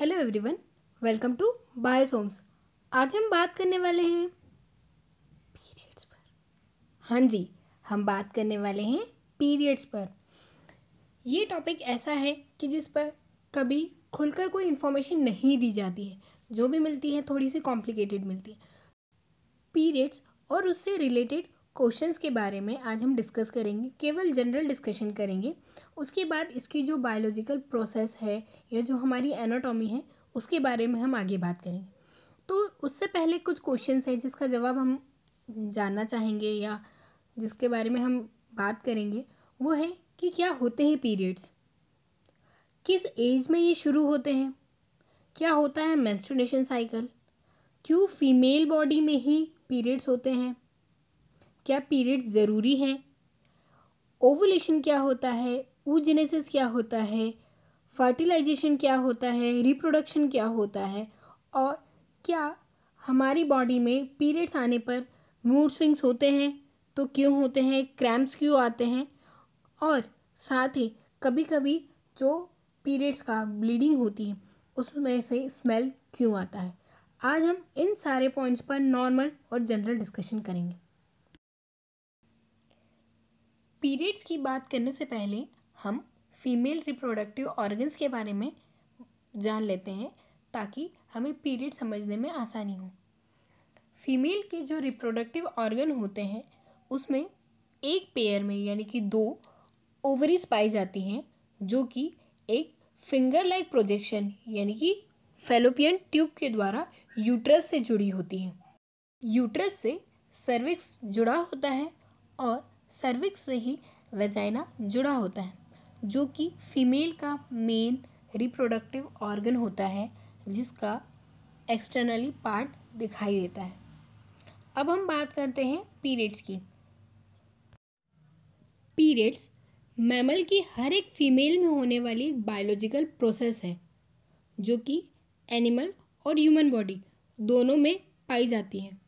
Hello everyone, welcome to Biosomes. आज हम बात करने वाले हैं पीरियड्स पर। हाँ जी, हम बात करने वाले हैं पीरियड्स पर। ये टॉपिक ऐसा है कि जिस पर कभी खुलकर कोई इन्फॉर्मेशन नहीं दी जाती है। जो भी मिलती है, थोड़ी सी कॉम्प्लिकेटेड मिलती है। पीरियड्स और उससे रिलेटेड क्वेश्चंस के बारे में आज हम डिस्कस करेंगे, केवल जनरल डिस्कशन करेंगे। उसके बाद इसकी जो बायोलॉजिकल प्रोसेस है या जो हमारी एनाटॉमी है, उसके बारे में हम आगे बात करेंगे। तो उससे पहले कुछ क्वेश्चंस हैं जिसका जवाब हम जानना चाहेंगे या जिसके बारे में हम बात करेंगे, वो है कि क्या होते हैं पीरियड्स किस एज में ये शुरू होते हैं? क्या होता है मेंस्ट्रुएशन साइकिल क्यों फीमेल बॉडी में ही पीरियड्स होते हैं? क्या पीरियड्स ज़रूरी हैं? ओवुलेशन क्या होता है? ऊजेनेसिस क्या होता है? फर्टिलाइजेशन क्या होता है? रिप्रोडक्शन क्या होता है? और क्या हमारी बॉडी में पीरियड्स आने पर मूड स्विंग्स होते हैं? तो क्यों होते हैं? क्रैम्प्स क्यों आते हैं? और साथ ही कभी कभी जो पीरियड्स का ब्लीडिंग होती है, उसमें से स्मेल क्यों आता है? आज हम इन सारे पॉइंट्स पर नॉर्मल और जनरल डिस्कशन करेंगे। पीरियड्स की बात करने से पहले हम फीमेल रिप्रोडक्टिव ऑर्गन्स के बारे में जान लेते हैं ताकि हमें पीरियड समझने में आसानी हो। फीमेल के जो रिप्रोडक्टिव ऑर्गन होते हैं, उसमें एक पेयर में यानी कि दो ओवरीज पाई जाती हैं, जो कि एक फिंगर लाइक प्रोजेक्शन यानी कि फेलोपियन ट्यूब के द्वारा यूट्रस से जुड़ी होती हैं। यूट्रस से सर्विक्स जुड़ा होता है और सर्विक्स से ही वेजाइना जुड़ा होता है, जो कि फीमेल का मेन रिप्रोडक्टिव ऑर्गन होता है, जिसका एक्सटर्नली पार्ट दिखाई देता है। अब हम बात करते हैं पीरियड्स की। पीरियड्स मैमल की हर एक फीमेल में होने वाली एक बायोलॉजिकल प्रोसेस है, जो कि एनिमल और ह्यूमन बॉडी दोनों में पाई जाती है।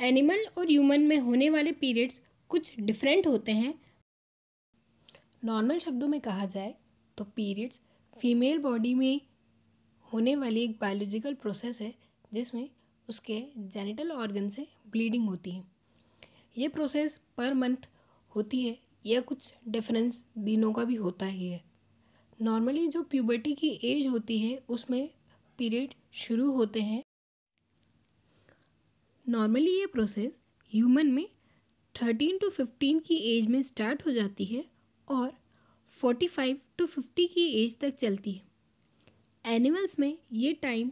एनिमल और ह्यूमन में होने वाले पीरियड्स कुछ डिफरेंट होते हैं। नॉर्मल शब्दों में कहा जाए तो पीरियड्स फीमेल बॉडी में होने वाली एक बायोलॉजिकल प्रोसेस है, जिसमें उसके जेनिटल ऑर्गन से ब्लीडिंग होती है। ये प्रोसेस पर मंथ होती है या कुछ डिफरेंस दिनों का भी होता ही है। नॉर्मली जो प्यूबर्टी की एज होती है, उसमें पीरियड शुरू होते हैं। नॉर्मली ये प्रोसेस ह्यूमन में थर्टीन टू फिफ्टीन की एज में स्टार्ट हो जाती है और फोर्टी फाइव टू फिफ्टी की एज तक चलती है। एनिमल्स में ये टाइम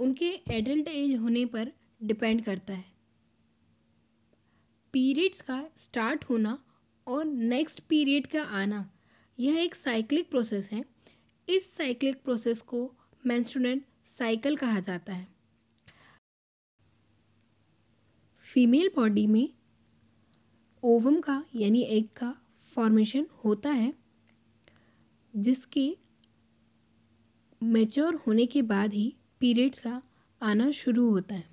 उनके एडल्ट एज होने पर डिपेंड करता है। पीरियड्स का स्टार्ट होना और नेक्स्ट पीरियड का आना, यह एक साइक्लिक प्रोसेस है। इस साइक्लिक प्रोसेस को मेंस्ट्रुएंट साइकिल कहा जाता है। फीमेल बॉडी में ओवम का, यानी एग का फॉर्मेशन होता है, जिसके मेच्योर होने के बाद ही पीरियड्स का आना शुरू होता है।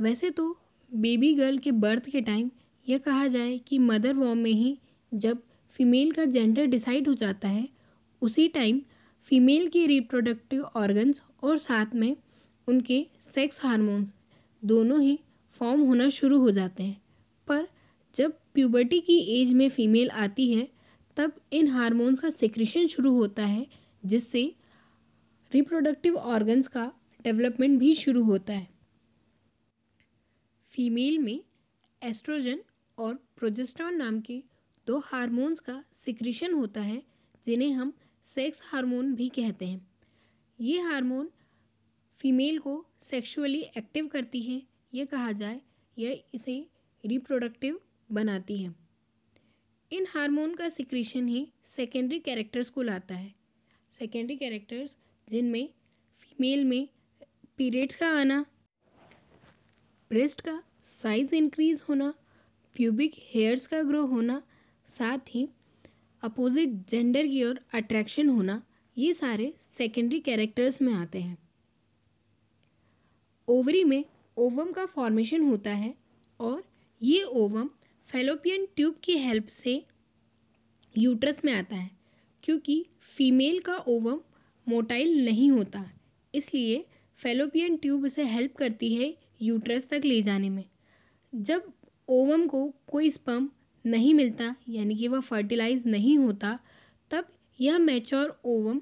वैसे तो बेबी गर्ल के बर्थ के टाइम यह कहा जाए कि मदर वॉम में ही जब फीमेल का जेंडर डिसाइड हो जाता है, उसी टाइम फीमेल के रिप्रोडक्टिव ऑर्गन्स और साथ में उनके सेक्स हार्मोन्स दोनों ही फॉर्म होना शुरू हो जाते हैं। जब प्यूबर्टी की एज में फीमेल आती है, तब इन हार्मोन्स का सिक्रेशन शुरू होता है, जिससे रिप्रोडक्टिव ऑर्गन्स का डेवलपमेंट भी शुरू होता है। फीमेल में एस्ट्रोजन और प्रोजेस्ट्रॉन नाम के दो हार्मोन्स का सिक्रेशन होता है, जिन्हें हम सेक्स हार्मोन भी कहते हैं। ये हार्मोन फीमेल को सेक्सुअली एक्टिव करती है यह कहा जाए यह इसे रिप्रोडक्टिव बनाती है। इन हार्मोन का सिक्रीशन ही सेकेंडरी कैरेक्टर्स को लाता है। सेकेंडरी कैरेक्टर्स जिनमें फीमेल में पीरियड्स का आना ब्रेस्ट का साइज़ इंक्रीज होना प्यूबिक हेयर्स का ग्रो होना, साथ ही अपोजिट जेंडर की ओर अट्रैक्शन होना, ये सारे सेकेंडरी कैरेक्टर्स में आते हैं। ओवरी में ओवम का फॉर्मेशन होता है और ये ओवम फेलोपियन ट्यूब की हेल्प से यूट्रस में आता है, क्योंकि फीमेल का ओवम मोटाइल नहीं होता। इसलिए फेलोपियन ट्यूब उसे हेल्प करती है यूट्रस तक ले जाने में। जब ओवम को कोई स्पम नहीं मिलता, यानी कि वह फर्टिलाइज नहीं होता, तब यह मैच्योर ओवम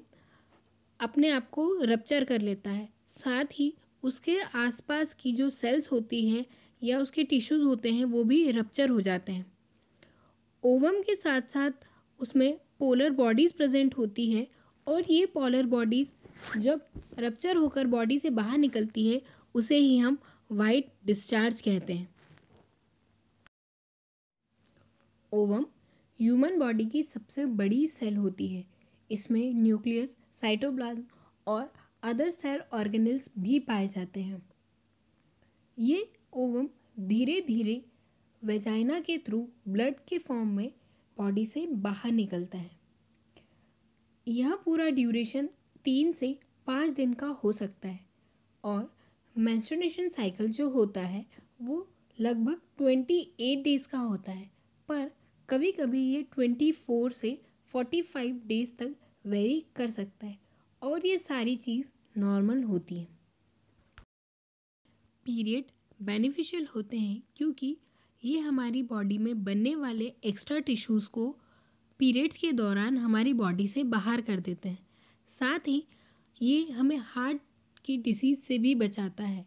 अपने आप को रप्चर कर लेता है। साथ ही उसके आसपास की जो सेल्स होती हैं या उसके टिश्यूज़ होते हैं, वो भी रप्चर हो जाते हैं। ओवम के साथ साथ उसमें पोलर बॉडीज़ प्रेजेंट होती हैं और ये पोलर बॉडीज़ जब रप्चर होकर बॉडी से बाहर निकलती है, उसे ही हम वाइट डिस्चार्ज कहते हैं। ओवम ह्यूमन बॉडी की सबसे बड़ी सेल होती है। इसमें न्यूक्लियस साइटोप्लाज्म और अदर सेल ऑर्गेनल्स भी पाए जाते हैं। ये ओवम धीरे धीरे वेजाइना के थ्रू ब्लड के फॉर्म में बॉडी से बाहर निकलता है। यह पूरा ड्यूरेशन तीन से पाँच दिन का हो सकता है और मैंस्ट्रुएशन साइकिल जो होता है, वो लगभग ट्वेंटी एट डेज़ का होता है। पर कभी कभी ये ट्वेंटी फोर से फोर्टी फाइव डेज़ तक वेरी कर सकता है और ये सारी चीज़ नॉर्मल होती है। पीरियड बेनिफिशियल होते हैं क्योंकि ये हमारी बॉडी में बनने वाले एक्स्ट्रा टिश्यूज़ को पीरियड्स के दौरान हमारी बॉडी से बाहर कर देते हैं। साथ ही ये हमें हार्ट की डिसीज़ से भी बचाता है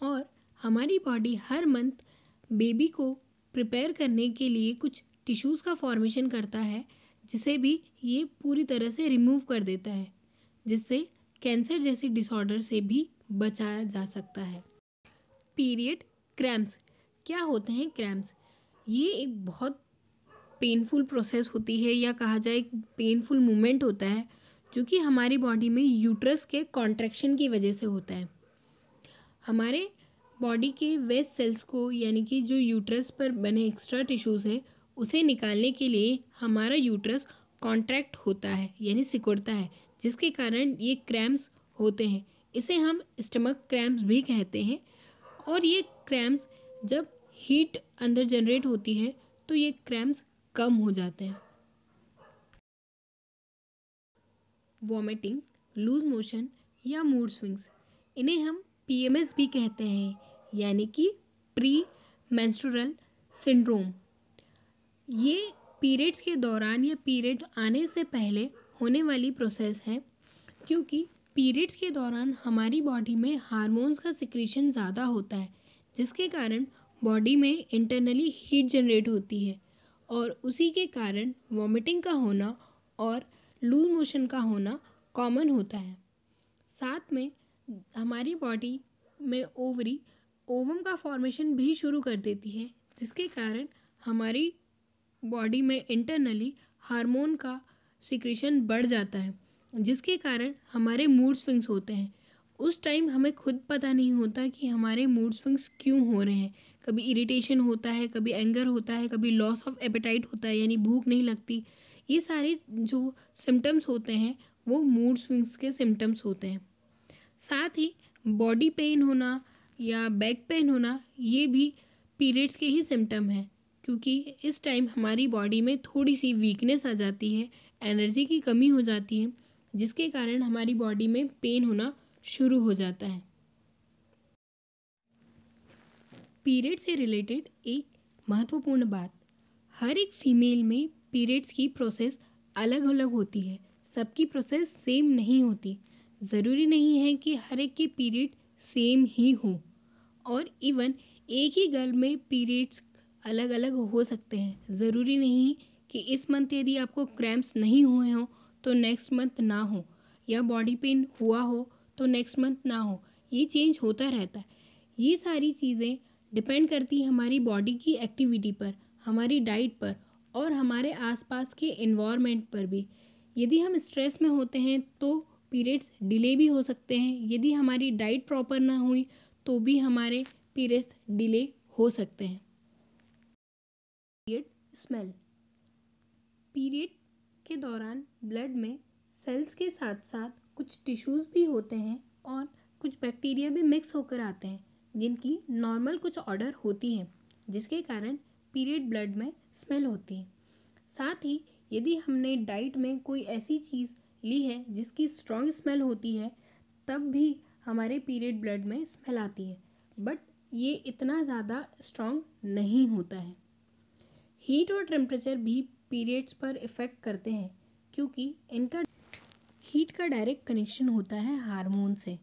और हमारी बॉडी हर मंथ बेबी को प्रिपेयर करने के लिए कुछ टिश्यूज़ का फॉर्मेशन करता है, जिसे भी ये पूरी तरह से रिमूव कर देता है, जिससे कैंसर जैसी डिसऑर्डर से भी बचाया जा सकता है। पीरियड क्रैम्प्स क्या होते हैं क्रैम्प्स ये एक बहुत पेनफुल प्रोसेस होती है या कहा जाए एक पेनफुल मूवमेंट होता है, जो कि हमारी बॉडी में यूट्रस के कॉन्ट्रैक्शन की वजह से होता है। हमारे बॉडी के वेस्ट सेल्स को, यानी कि जो यूट्रस पर बने एक्स्ट्रा टिश्यूज़ है, उसे निकालने के लिए हमारा यूट्रस कॉन्ट्रैक्ट होता है, यानी सिकुड़ता है, जिसके कारण ये क्रैम्प्स होते हैं। इसे हम स्टमक क्रैम्प्स भी कहते हैं। और ये क्रैम्स जब हीट अंदर जनरेट होती है तो ये क्रैम्स कम हो जाते हैं। वॉमिटिंग, लूज मोशन या मूड स्विंग्स, इन्हें हम पीएमएस भी कहते हैं, यानी कि प्री मैंस्ट्रुअल सिंड्रोम। ये पीरियड्स के दौरान या पीरियड आने से पहले होने वाली प्रोसेस है, क्योंकि पीरियड्स के दौरान हमारी बॉडी में हार्मोन्स का सिक्रीशन ज़्यादा होता है, जिसके कारण बॉडी में इंटरनली हीट जनरेट होती है और उसी के कारण वॉमिटिंग का होना और लूज मोशन का होना कॉमन होता है। साथ में हमारी बॉडी में ओवरी, ओवम का फॉर्मेशन भी शुरू कर देती है, जिसके कारण हमारी बॉडी में इंटरनली हार्मोन का सिक्रेशन बढ़ जाता है। जिसके कारण हमारे मूड स्विंग्स होते हैं। उस टाइम हमें खुद पता नहीं होता कि हमारे मूड स्विंग्स क्यों हो रहे हैं। कभी इरिटेशन होता है, कभी एंगर होता है, कभी लॉस ऑफ़ एपेटाइट होता है, यानी भूख नहीं लगती। ये सारे जो सिम्टम्स होते हैं, वो मूड स्विंग्स के सिम्टम्स होते हैं। साथ ही बॉडी पेन होना या बैक पेन होना, ये भी पीरियड्स के ही सिम्टम हैं, क्योंकि इस टाइम हमारी बॉडी में थोड़ी सी वीकनेस आ जाती है एनर्जी की कमी हो जाती है। जिसके कारण हमारी बॉडी में पेन होना शुरू हो जाता है। पीरियड से रिलेटेड एक महत्वपूर्ण बात, हर एक फीमेल में पीरियड्स की प्रोसेस अलग अलग होती है। सबकी प्रोसेस सेम नहीं होती। ज़रूरी नहीं है कि हर एक के पीरियड सेम ही हो। और इवन एक ही गर्ल में पीरियड्स अलग अलग हो सकते हैं। ज़रूरी नहीं कि इस मंथ यदि आपको क्रैम्प्स नहीं हुए हों तो नेक्स्ट मंथ ना हो। या बॉडी पेन हुआ हो तो नेक्स्ट मंथ ना हो। ये चेंज होता रहता है। ये सारी चीज़ें डिपेंड करती है हमारी बॉडी की एक्टिविटी पर, हमारी डाइट पर और हमारे आसपास के इन्वायरमेंट पर भी। यदि हम स्ट्रेस में होते हैं तो पीरियड्स डिले भी हो सकते हैं। यदि हमारी डाइट प्रॉपर ना हुई तो भी हमारे पीरियड्स डिले हो सकते हैं। पीरियड स्मेल पीरियड के दौरान ब्लड में सेल्स के साथ साथ कुछ टिश्यूज़ भी होते हैं और कुछ बैक्टीरिया भी मिक्स होकर आते हैं, जिनकी नॉर्मल कुछ ऑर्डर होती हैं, जिसके कारण पीरियड ब्लड में स्मेल होती है। साथ ही, यदि हमने डाइट में कोई ऐसी चीज़ ली है, जिसकी स्ट्रॉन्ग स्मेल होती है, तब भी हमारे पीरियड ब्लड में स्मेल आती है। बट ये इतना ज़्यादा स्ट्रॉन्ग नहीं होता है। हीट और टेम्परेचर भी पीरियड्स पर इफ़ेक्ट करते हैं, क्योंकि इनका हीट का डायरेक्ट कनेक्शन होता है हारमोन से।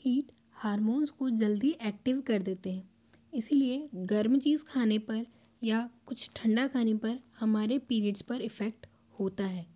हीट हार्मोन्स को जल्दी एक्टिव कर देते हैं। इसीलिए गर्म चीज़ खाने पर या कुछ ठंडा खाने पर हमारे पीरियड्स पर इफ़ेक्ट होता है।